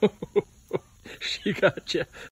she got you.